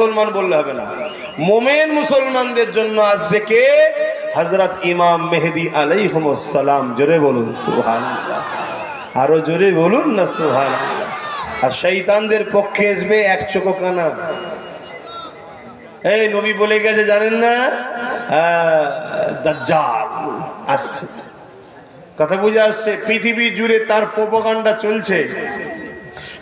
মুসলমান বললে হবে না। মোমেন মুসলমানদের জন্য আসবে কে? হজরত ইমাম মেহেদি আলাইহমসালাম জোরে বলুন সুহান আরও জোরে বলুন না সুহান আর শৈতানদের পক্ষে আসবে এক চোখো কানা। এই নবী বলে গেছে, জানেন না? আসছে। কথা বুঝে আসছে, পৃথিবী জুড়ে তার প্রোপাগান্ডা চলছে।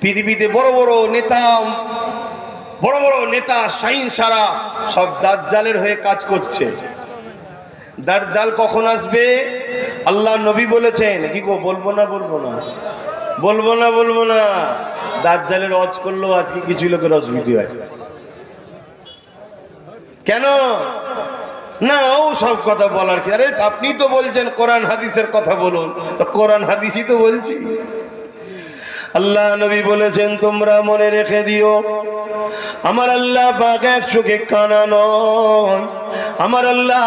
পৃথিবীতে বড় বড় নেতা বড় বড় নেতা সাইন সারা, সব দাজ্জালের হয়ে কাজ করছে। দাজ্জাল কখন আসবে? আল্লাহ নবী বলেছেন। কি গো, বলব না বলব না? বলব না বলব না? দাজ্জালের অজ করলেও আজকে কিছু লোকের অসুবিধে হয় কেন? না, ও সব কথা বলার কি? আরে, আপনি তো বলছেন, কোরআন, হাদিসের কথা বলুন। তো কোরআন, হাদিসই তো বলছি। আল্লাহ নবী বলেছেন, তোমরা মনে রেখে দিও, আমার আল্লাহ বাঘ এক চোখে কানা নয়। আমার আল্লাহ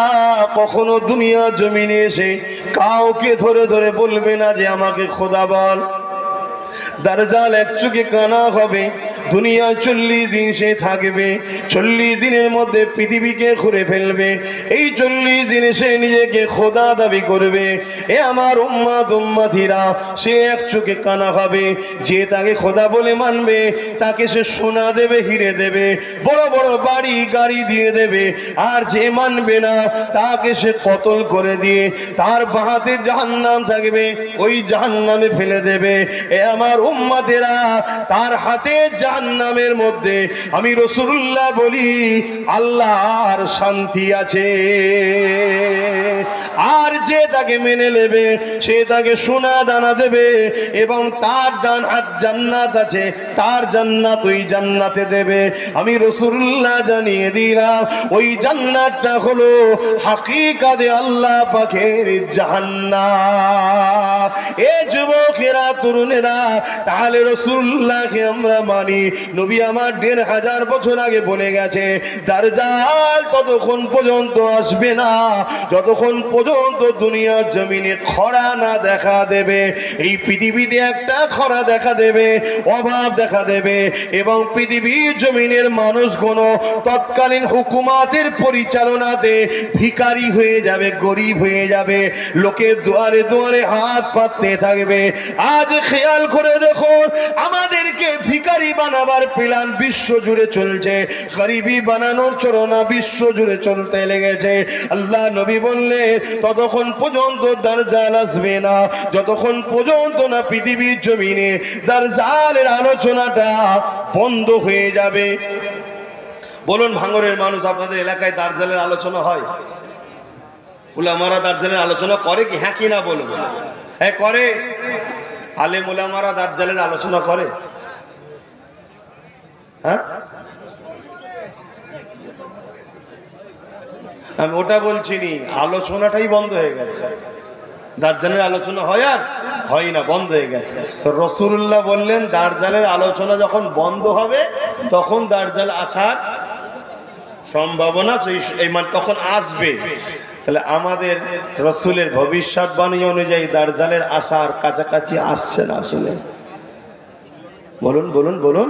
কখনো দুনিয়া জমিনে এসে কাউকে ধরে ধরে বলবে না যে আমাকে খোদা বল দারজাল এক চোখে কানা হবে দুনিয়া চল্লিশ দিন সে থাকবে, চল্লিশ দিনের মধ্যে পৃথিবীকে ঘুরে ফেলবে। এই চল্লিশ দিনে সে নিজেকে খোদা দাবি করবে। এ আমার উম্মা উম্মাথিরা সে এক চোখে কানা হবে যে তাকে খোদা বলে মানবে, তাকে সে সোনা দেবে, হিরে দেবে, বড় বড় বাড়ি, গাড়ি দিয়ে দেবে, আর যে মানবে না, তাকে সে কতল করে দিয়ে তার বাহাতে জাহান্নাম থাকবে, ওই জাহান্নামে ফেলে দেবে। এ আমার উম্মাতেরা তার হাতে জাহান্নামের মধ্যে আমি রসুল্লাহ বলি, আল্লাহর শান্তি আছে। আর যে তাকে মেনে নেবে, সে তাকে সোনা দানা দেবে এবং তার ডান হাত জান্নাত আছে, তার জান্নাত ওই জান্নাতে দেবে। আমি রসুল্লাহ জানিয়ে দিলাম, ওই জান্নাতটা হলো হাকিকাতে আল্লাহ পাখের জাহান্নাত এ যুবকেরা, তরুণেরা, তাহলে রসুল্লাহকে আমরা মানি। নবী আমার দেড় হাজার বছর আগে বলে গেছে, দারজাল ততক্ষণ পর্যন্ত আসবে না। যতক্ষণ পর্যন্ত দুনিয়ার জমিনে খরা না দেখা দেবে, এই পৃথিবীতে একটা খরা দেখা দেবে, অভাব দেখা দেবে এবং পৃথিবীর জমিনের মানুষগুলো তৎকালীন হুকুমাতের পরিচালনাতে ভিখারি হয়ে যাবে, গরিব হয়ে যাবে। লোকের দুয়ারে দুয়ারে হাত পাততে থাকবে। আজ খেয়াল করে দেখুন, আমাদেরকে ভিখারি বানাবার প্ল্যান বিশ্ব জুড়ে চলছে। গরিবি বানানোর চরণা বিশ্ব জুড়ে চলতে লেগেছে। আল্লাহ নবী বললে ততক্ষণ পর্যন্ত দারজাল আসবে না। যতক্ষণ পর্যন্ত না পৃথিবীর জমিনে দারজালের আলোচনাটা বন্ধ হয়ে যাবে। বলুন, ভাঙরের মানুষ আপনাদের এলাকায় দার্জালের আলোচনা হয়? উলামারা দার্জালের আলোচনা করে কি? হ্যাঁ কি না বলব? হ্যাঁ করে। আলে মুলামারা দার্জালের আলোচনা করে। হ্যাঁ? আমি ওটা বলছি নি আলোচনাটাই বন্ধ হয়ে গেছে। দার্জালের আলোচনা হয় আর হয় না, বন্ধ হয়ে গেছে। তো রসুল্লাহ বললেন, দার্জালের আলোচনা যখন বন্ধ হবে, তখন দার্জাল আসার সম্ভাবনা এই তখন আসবে। তাহলে আমাদের রসুলের ভবিষ্যৎবাণী অনুযায়ী দার্জালের আসার কাছাকাছি আসছে না আসলে? বলুন বলুন বলুন।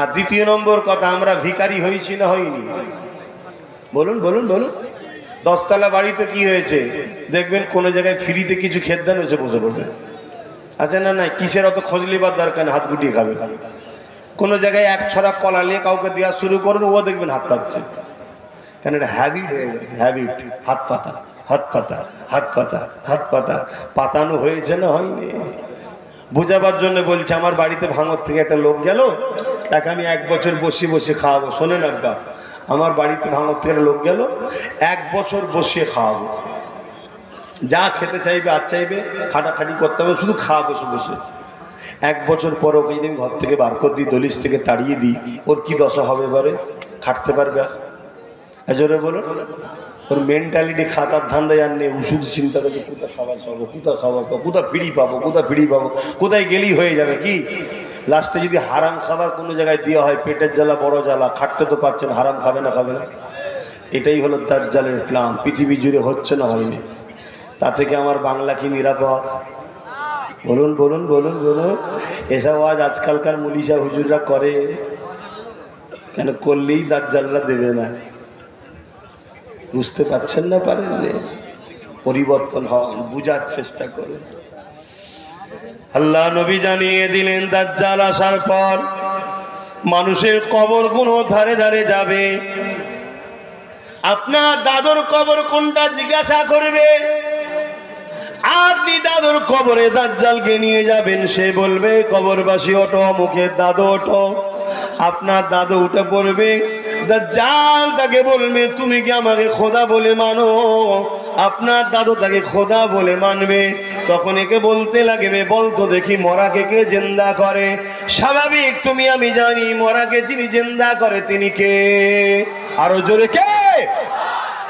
আর দ্বিতীয় নম্বর কথা, আমরা ভিখারি হয়েছি না হইনি বলুন বলুন বলুন। দশতলা বাড়িতে কি হয়েছে? দেখবেন কোনো জায়গায় ফ্রিতে কিছু খেদ্দান হয়েছে, বসে পড়বে আচ্ছা না না কিসের অত খোঁজ লিবার দরকার হাত গুটিয়ে খাবে। কোনো জায়গায় এক ছড়া কলা নিয়ে কাউকে দেওয়া শুরু করুন, ও দেখবেন হাত পাচ্ছে। কেন এটা হ্যাবিট হয়ে গেছে হ্যাবিট হাত পাতা হাত পাতা হাত পাতা হাত পাতা। পাতানো হয়েছে না হয়নি। বোঝাবার জন্য বলছে, আমার বাড়িতে ভাঙর থেকে একটা লোক গেল, তাকে আমি এক বছর বসে বসে খাওয়াবো। শোনেন আব্বা, আমার বাড়িতে ভাঙর থেকে লোক গেল, এক বছর বসিয়ে খাওয়াবো। যা খেতে চাইবে, আর চাইবে, খাটাখাটি করতে হবে, শুধু খাওয়া বসে বসে। এক বছর পর ওকে যদি ঘর থেকে বার করে দিই, দলিশ থেকে তাড়িয়ে দিই, ওর কি দশা হবে এবারে? খাটতে পারবে আর? এজরে বলুন। ওর মেন্টালিটি খাতার ধান্দায় আর নেই, ও শুধু চিন্তা করছে কোথায় খাবার পাবো কোথায় খাবার পাবো কোথায় ফিরি পাবো কোথায় ফিরি পাবো, কোথায় গেলেই হয়ে যাবে কি? লাস্টে যদি হারাম খাবার কোনো জায়গায় দেওয়া হয়, পেটের জ্বালা বড় জ্বালা, খাটতে তো পারছেন, হারাম খাবে না খাবে না। এটাই হলো দাজ্জালের প্ল্যান পৃথিবী জুড়ে হচ্ছে না হয়নি। তা থেকে আমার বাংলা কি নিরাপদ? বলুন বলুন বলুন বলুন। এসব আজ আজকালকার মুলিশা হুজুররা করে। কেন করলেই দাজ্জালরা দেবে না। বুঝতে পারছেন না পারেন পরিবর্তন হন, বুঝার চেষ্টা করুন। আল্লাহ নবী জানিয়ে দিলেন, দাজ্জাল আসার পর মানুষের কবর কোনো ধারে ধারে যাবে। আপনার দাদর কবর কোনটা জিজ্ঞাসা করবে? আপনি দাদুর কবরে দাজ্জালকে নিয়ে যাবেন, সে বলবে, কবরবাসী ওটো মুখে দাদু ওটো আপনার দাদু উঠে পড়বে দাজ্জাল তাকে বলবে, তুমি কি আমাকে খোদা বলে মানো? আপনার দাদু তাকে খোদা বলে মানবে। তখন একে বলতে লাগবে বলতো দেখি মরাকে কে জেন্দা করে? স্বাভাবিক, তুমি, আমি জানি, মরাকে যিনি জেন্দা করে তিনি কে? আরও জোরে, কে?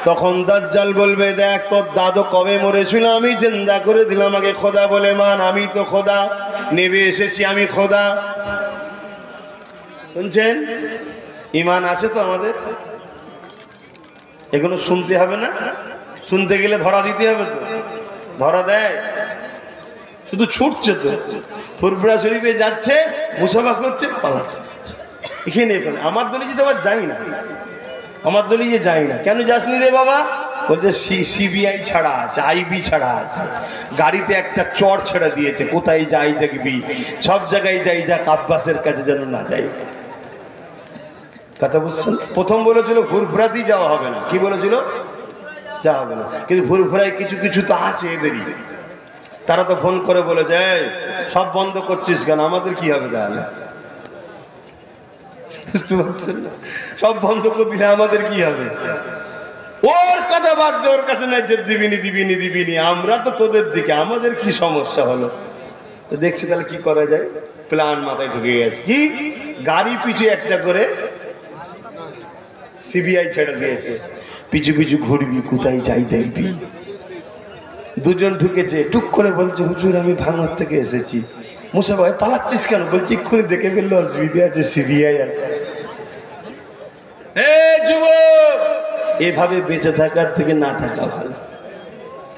তখন দাজ্জাল বলবে, দেখ, তোর দাদু কবে মরেছিল? আমি জিন্দা করে দিলাম, আমাকে খোদা বলে মান, আমি তো খোদা। নেবে এসেছি, আমি খোদা। শুনছেন? ইমান আছে তো আমাদের? এগুলো শুনতে হবে না? শুনতে গেলে ধরা দিতে হবে তো। ধরা দেয়। শুধু ছুটছে তো। ফুরফুরা শরীফে যাচ্ছে, মুসাফা করছে, পালাচ্ছে। এখানে এখানে আমার দলে যেতে আবার যাই না। আমার দলে যে যাই না। কেন যাসনি রে বাবা? বলছে সিবিআই ছাড়া আছে, আইবি ছাড়া আছে। গাড়িতে একটা চর ছেড়ে দিয়েছে। কোথায় যাই দেখবি? সব জায়গায় যাই যাক আব্বাসের কাছে যেন না যাই। কথা বুঝছেন? প্রথম বলেছিল ফুরফুরাতেই যাওয়া হবে না। কি বলেছিল? যাওয়া হবে না। কিন্তু ফুরফুরায় কিছু কিছু তো আছে এদেরই। তারা তো ফোন করে বলে যায় সব বন্ধ করছিস কেন? আমাদের কি হবে তাহলে? সব বন্ধ করে দিলে আমাদের কি হবে? ওর কথা বাদ দে, ওর কাছে না যে দিবিনি দিবিনি দিবিনি। আমরা তো তোদের দিকে, আমাদের কি সমস্যা হলো? তো দেখছি তাহলে কি করা যায়? প্ল্যান মাথায় ঢুকে গেছে। কি? গাড়ি পিছু একটা করে সিবিআই ছেড়ে দিয়েছে। পিছু পিছু ঘুরবি, কোথায় যাই দেখবি। দুজন ঢুকেছে, টুক করে বলছে, হুজুর, আমি ভাঙর থেকে এসেছি। মুসা ভাই পালাচ্ছিস কেন? বলছি, এক্ষুনি দেখে ফেলল অসুবিধা আছে, সিবিআই আছে। এভাবে বেঁচে থাকার থেকে না থাকা ভালো।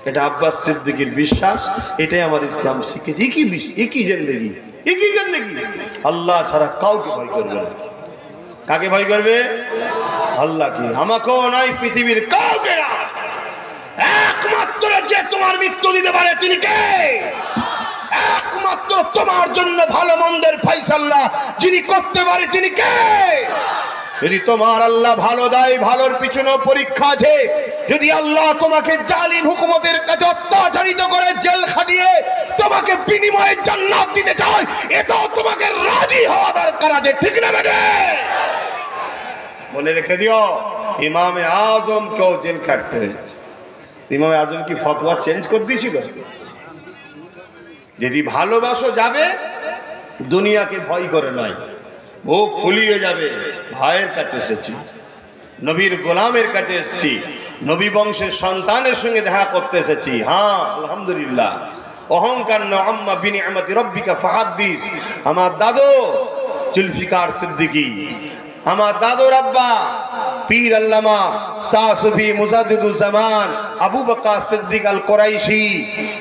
এটা আব্বাস সিদ্দিকের বিশ্বাস, এটাই আমার ইসলাম শিখেছে। একই একই জেন্দেগি? একই জেন্দেগি? আল্লাহ ছাড়া কাউকে ভয় করবে না। কাকে ভয় করবে? আল্লাহকে। আমাকেও নয়, পৃথিবীর কাউকে না। একমাত্র যে তোমার মৃত্যু দিতে পারে, তিনি কে? একমাত্র তোমার জন্য ভালো মন্দের ফাইসাল্লাহ যিনি করতে পারে, তিনি কে? যদি তোমার আল্লাহ ভালো দেয়, ভালোর পিছনে পরীক্ষা আছে, যদি আল্লাহ তোমাকে জালিম হুকুমতের কাছে অত্যাচারিত করে জেল খাটিয়ে তোমাকে বিনিময়ে জান্নাত দিতে চায়, এটাও তোমাকে রাজি হওয়া দরকার আছে, ঠিক না বেটে? মনে রেখে দিও, ইমামে আজম কেউ জেল খাটতে হয়েছে। ইমামে আজম কি ফতোয়া চেঞ্জ করে দিয়েছিল? যদি ভালোবাসো যাবে, দুনিয়াকে ভয় করে নয়। ও ফুলিয়ে যাবে, ভাইয়ের কাছে এসেছি। নবীর গোলামের কাছে এসেছি। নবী বংশের সন্তানের সঙ্গে দেখা করতে এসেছি। হ্যাঁ আলহামদুলিল্লাহ। অহংকার নম্মা বিনি রব্বিকা ফাহাদ্দিস। আমার দাদু, জুলফিকার সিদ্দিকী। আমার দাদুর আব্বা পীর আল্লামা শাহ সুফি মুজাদ্দিদুজ্জামান, আবু বকা সিদ্দিক আল কোরাইশি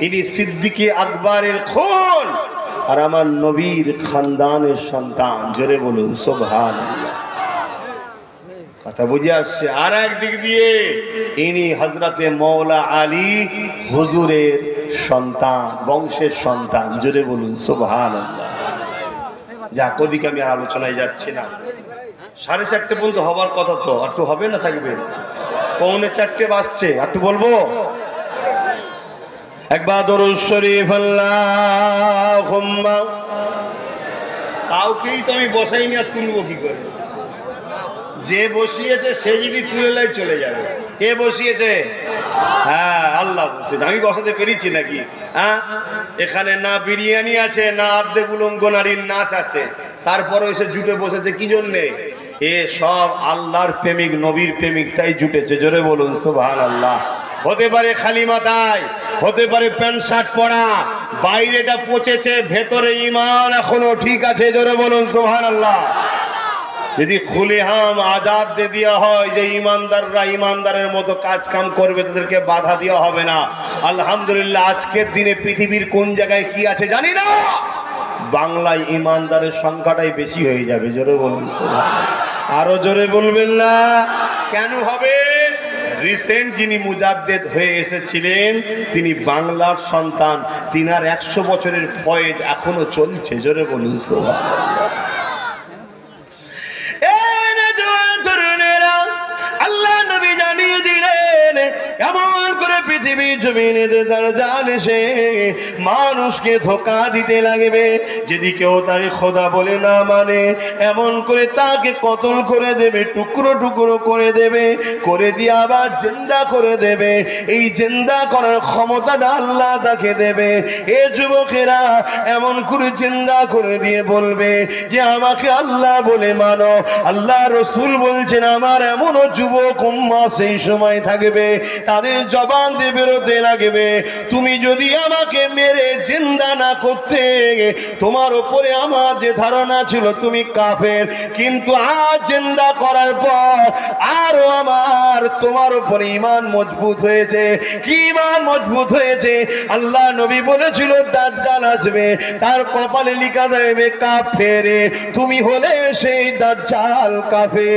ইনি সিদ্দিকে আকবরের খুন আর আমার নবীর খানদানের সন্তান। জোরে বলুন সোভান কথা বুঝে আসছে। আর একদিক দিয়ে ইনি হজরতে মৌলা আলী হুজুরের সন্তান, বংশের সন্তান। জোরে বলুন সোভান যাক ওদিকে আমি আর আলোচনায় যাচ্ছি না। সাড়ে চারটে পর্যন্ত হবার কথা তো একটু হবে না থাকবে? পৌনে চারটে বাজছে একটু বলব? একবার দরুদ শরীফ, আল্লাহুম্মা। কাউকেই তো আমি বসাইনি আর তুলবো কি করে? যে বসিয়েছে, সে যদি তুলে চলে যাবে। কে বসিয়েছে? হ্যাঁ আল্লাহ বসিয়েছে আমি বসাতে পেরেছি নাকি? হ্যাঁ? এখানে না বিরিয়ানি আছে, না আর্ধেক উলঙ্গ নারীর নাচ আছে। তারপরে এসে জুটে বসেছে, কি জন্যে? এ সব আল্লাহর প্রেমিক, নবীর প্রেমিক তাই জুটেছে। জোরে বলুন সুবহান আল্লাহ হতে পারে খালি মাথায়, হতে পারে প্যান্ট, শার্ট পরা, বাইরেটা পচেছে, ভেতরে ইমান এখনও ঠিক আছে, জোরে বলুন সুবহান আল্লাহ যদি খুলে হাম আজাদ দিয়ে দেওয়া হয় যে ইমানদাররা ইমানদারের মতো কাজ কাম করবে, তাদেরকে বাধা দেওয়া হবে না। আলহামদুলিল্লাহ, আজকের দিনে পৃথিবীর কোন জায়গায় কি আছে জানি না। বাংলায় ইমানদারের সংখ্যাটাই বেশি হয়ে যাবে, জোরে বলুন। আরও জোরে বলবেন না? কেন হবে? রিসেন্ট যিনি মুজাদ্দেদ হয়ে এসেছিলেন, তিনি বাংলার সন্তান, তিনার একশো বছরের ফয়েজ এখনও চলছে, জোরে বলুন সোহা পৃথিবী জমিনে তার জান এসে মানুষকে ধোকা দিতে লাগবে। যদি কেউ তাকে খোদা বলে না মানে এমন করে তাকে কতল করে দেবে, টুকরো টুকরো করে দেবে, করে দিয়ে আবার জিন্দা করে দেবে। এই জিন্দা করার ক্ষমতাটা আল্লাহ তাকে দেবে। এ যুবকেরা এমন করে জিন্দা করে দিয়ে বলবে যে, আমাকে আল্লাহ বলে মানো, আল্লাহ রসুল বলছেন, আমার এমনও যুবক উম্মা সেই সময় থাকবে। তাদের জবান দিয়ে বেরোতে লাগবে। তুমি যদি আমাকে মেরে জিন্দা না করতে, তোমার উপরে আমার যে ধারণা ছিল তুমি কাফের। কিন্তু আজ জিন্দা করার পর আরও আমার তোমার উপরে ইমান মজবুত হয়েছে। কি ইমান মজবুত হয়েছে? আল্লাহ নবী বলেছিল, দাজ্জাল আসবে। তার কপালে লিখা দেবে কাফেরে। তুমি হলে সেই দাজ্জাল কাফে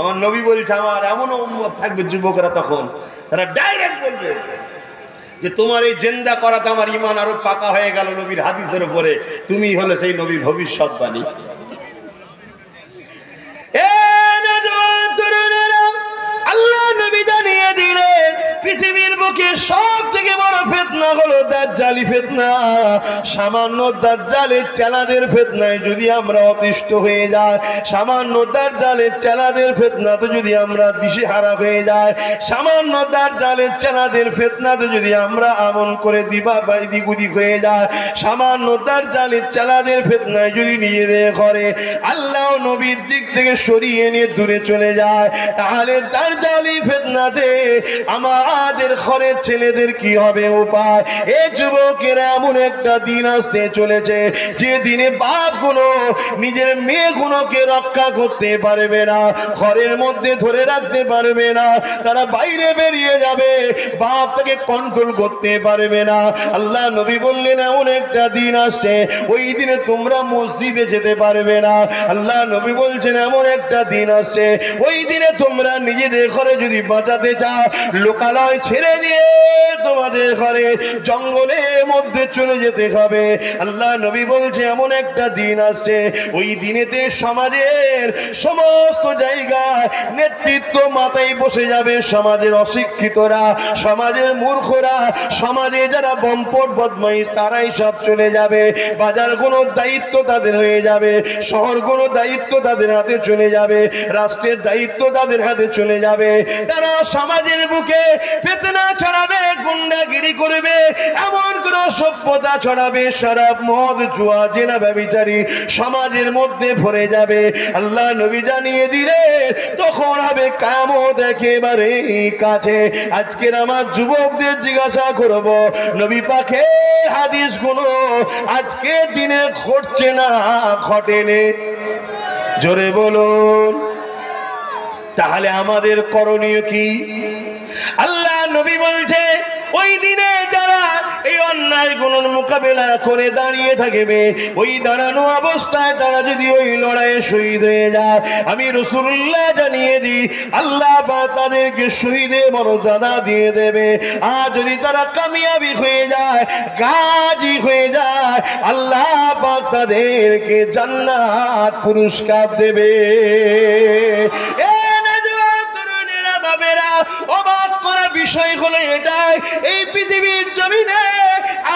আমার নবী বলছে, আমার এমনও উন্মত থাকবে যুবকরা তখন, তারা ডাইরেক্ট বলবে যে, তোমার এই জেন্দা করাতে আমার ইমান আরও পাকা হয়ে গেল নবীর হাদিসের উপরে। তুমি হলে সেই নবীর ভবিষ্যৎবাণী। পৃথিবীর বুকে সব থেকে বড় ফেতনা হলো দাজ্জালি ফেতনা। সামান্য দাজ্জালের চেলাদের ফেতনায় যদি আমরা অতিষ্ঠ হয়ে যাই, সামান্য দাজ্জালের চেলাদের ফেতনাতে যদি আমরা দিশে দিশেহারা হয়ে যাই, সামান্য দাজ্জালের চেলাদের ফেতনাতে যদি আমরা আমন করে দিবা বাই দিগুদিক হয়ে যায় সামান্য দাজ্জালের চেলাদের ফেতনায় যদি নিজেদের ঘরে আল্লাহ নবীর দিক থেকে সরিয়ে নিয়ে দূরে চলে যায়, তাহলে তার জালি ফেতনাতে আমাদের ঘরের ছেলেদের কি হবে উপায়? এ যুবকের এমন একটা দিন আসতে চলেছে, যে দিনে বাপগুলো নিজের মেয়েগুলোকে রক্ষা করতে পারবে না, ঘরের মধ্যে ধরে রাখতে পারবে না, তারা বাইরে বেরিয়ে যাবে, বাপ তাকে কন্ট্রোল করতে পারবে না। আল্লাহ নবী বললেন, এমন একটা দিন আসছে, ওই দিনে তোমরা মসজিদে যেতে পারবে না। আল্লাহ নবী বলছেন, এমন একটা দিন আসছে, ওই দিনে তোমরা নিজেদের ঘরে যদি বাঁচাতে চাও লোকালয় ছেড়ে দিয়ে তোমাদের ঘরে জঙ্গলের মধ্যে চলে যেতে হবে। আল্লাহ নবী বলছে, এমন একটা দিন আসছে। ওই দিনেতে সমাজের সমস্ত জায়গায় নেতৃত্ব মাথায় বসে যাবে সমাজের অশিক্ষিতরা, সমাজের মূর্খরা, সমাজে যারা বম্পট বদমাইশ, তারাই সব চলে যাবে। বাজার কোনো দায়িত্ব তাদের হয়ে যাবে শহর কোনো দায়িত্ব তাদের হাতে চলে যাবে, রাষ্ট্রের দায়িত্ব তাদের হাতে চলে যাবে। তারা সমাজের বুকে ফেতনা ছড়াবে, গুন্ডাগিরি করবে, এমন কোন সভ্যতা ছড়াবে সারাপ মদ, জুয়া, জেনা ব্যবিচারী সমাজের মধ্যে ভরে যাবে। আল্লাহ নবী জানিয়ে দিলে তখন হবে কামত একেবারে কাছে। আজকের আমার যুবকদের জিজ্ঞাসা করব, নবী পাখে হাদিসগুলো আজকে দিনে ঘটছে না ঘটেনে? জোরে বলুন, তাহলে আমাদের করণীয় কি? আল্লাহ নবী বলছে, ওই দিনে যারা এই অন্যায়গুলোর মোকাবেলা করে দাঁড়িয়ে থাকবে, ওই দাঁড়ানো অবস্থায় তারা যদি ওই লড়াইয়ে শহীদ হয়ে যায়, আমি রসুল্লাহ জানিয়ে দিই, আল্লাহ বা তাদেরকে শহীদের মর্যাদা দিয়ে দেবে। আর যদি তারা কামিয়াবি হয়ে যায়, গাজী হয়ে যায়, আল্লাহ পাক তাদেরকে জান্নাত পুরস্কার দেবে। এ বিষয় হলো এটাই এই পৃথিবীর জমিনে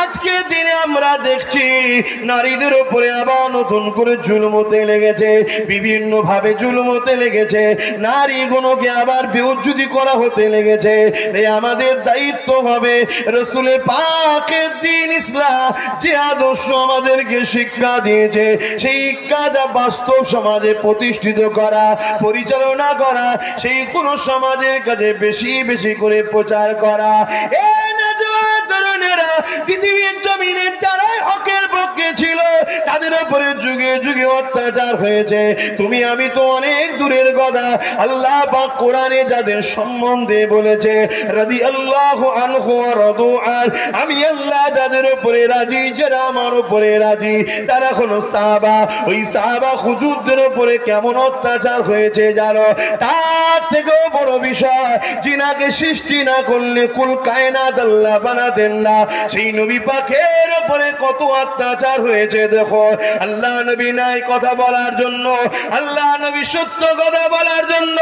আজকে দিনে আমরা দেখছি নারীদের উপরে আবার নতুন করে জুলমতে লেগেছে বিভিন্ন ভাবে জুলমতে লেগেছে নারীগুলোকে আবার বিউজ্জুতি করা হতে লেগেছে। আমাদের দায়িত্ব হবে রসুলের পাকের দিন ইসলাম, যে আদর্শ আমাদেরকে শিক্ষা দিয়েছে, সেই শিক্ষাটা বাস্তব সমাজে প্রতিষ্ঠিত করা, পরিচালনা করা, সেই কোন সমাজের কাছে বেশি বেশি করে প্রচার করা। এ নওজোয়ান পৃথিবীর জমিনে যারাই হকের পক্ষে ছিল, তাদের উপরে যুগে যুগে অত্যাচার হয়েছে। তুমি, আমি তো অনেক দূরের আল্লাহ পাক কোরআনে যাদের সম্বন্ধে বলেছে আল্লাহ আমি আল্লাহ যাদের উপরে রাজি, যারা আমার উপরে রাজি, তারা হলো ওই হুজুরদের উপরে কেমন অত্যাচার হয়েছে জানো? তার থেকেও বড় বিষয় জিনাকে সৃষ্টি না করলে কুল কায়নাত আল্লাহ বানাতেন না। সেই নবী পাখের উপরে কত অত্যাচার হয়েছে, দেখো। আল্লাহ নবী নাই কথা বলার জন্য, আল্লাহ নবী সত্য কথা বলার জন্য,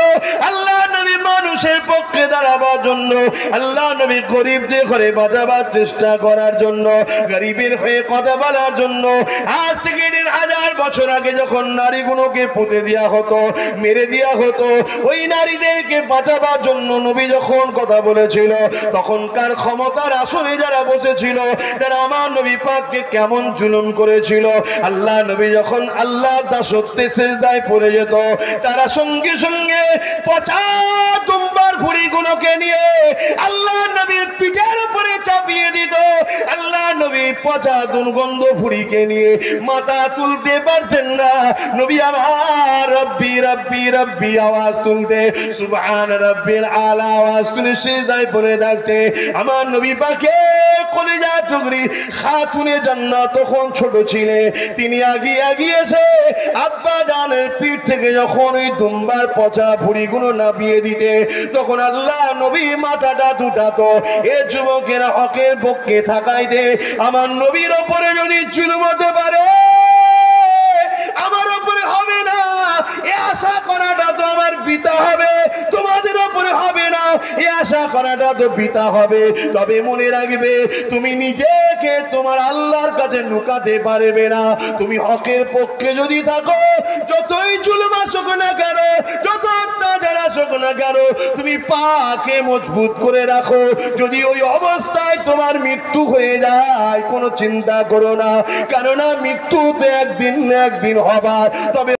আল্লাহ নবী মানুষের পক্ষে দাঁড়াবার জন্য, আল্লাহ নবী গরিবদের ঘরে বাঁচাবার চেষ্টা করার জন্য, গরিবের হয়ে কথা বলার জন্য। আজ থেকে হাজার বছর আগে যখন নারীগুলোকে পুঁতে দেওয়া হতো, মেরে দেওয়া হতো, ওই নারীদেরকে বাঁচাবার জন্য নবী যখন কথা বলেছিল, তখনকার ক্ষমতার আসনে যারা বসেছিল, তারা আমার নবী পাককে কেমন জুলুম করেছিল। আল্লাহ নবী যখন আল্লাহ দাসত্বে সেজদায় পড়ে যেত, তারা সঙ্গে সঙ্গে পচা দুম্বার ভুড়িগুলোকে নিয়ে আল্লাহ নবীর পিঠের উপরে চাপিয়ে দিত। আল্লাহ নবী পচা দুর্গন্ধ ভুড়িকে নিয়ে মাথা তুলতে পারতেন না। নবী আমার রব্বি রব্বি রব্বি আওয়াজ তুলতে, সুবহান রব্বিল আলা আওয়াজ তুলে সেজদায় পড়ে থাকতে। আমার নবী পাকে কলিজা টুকরি খাতুনে জান্নাত তখন ছোট ছিলে। তিনি আগিয়ে আগিয়েছে আব্বা জানের পিঠ থেকে যখন ওই দুম্বার পচা ভুড়িগুলো নামিয়ে দিতে তখন আল্লাহ নবী মাথাটা দুটাতো। এ যুবকেরা হকের পক্ষে থাকাইতে আমার নবীর ওপরে যদি চুলমতে পারে, আমার ওপরে হবে না। এ আশা করাটা তো আমার পিতা হবে, তোমাদের ওপরে হবে না। এ আশা করাটা তো পিতা হবে। তবে মনে রাখবে, তুমি নিজেকে তোমার আল্লাহর কাছে লুকাতে পারবে না। তুমি হকের পক্ষে যদি থাকো যতই জুলুম আসুক না কেন যত অত্যাচার আসুক না কেন, তুমি পাকে মজবুত করে রাখো। যদি ওই অবস্থায় তোমার মৃত্যু হয়ে যায়, কোনো চিন্তা করো না। কেননা মৃত্যুতে একদিন একদিন হবার। তবে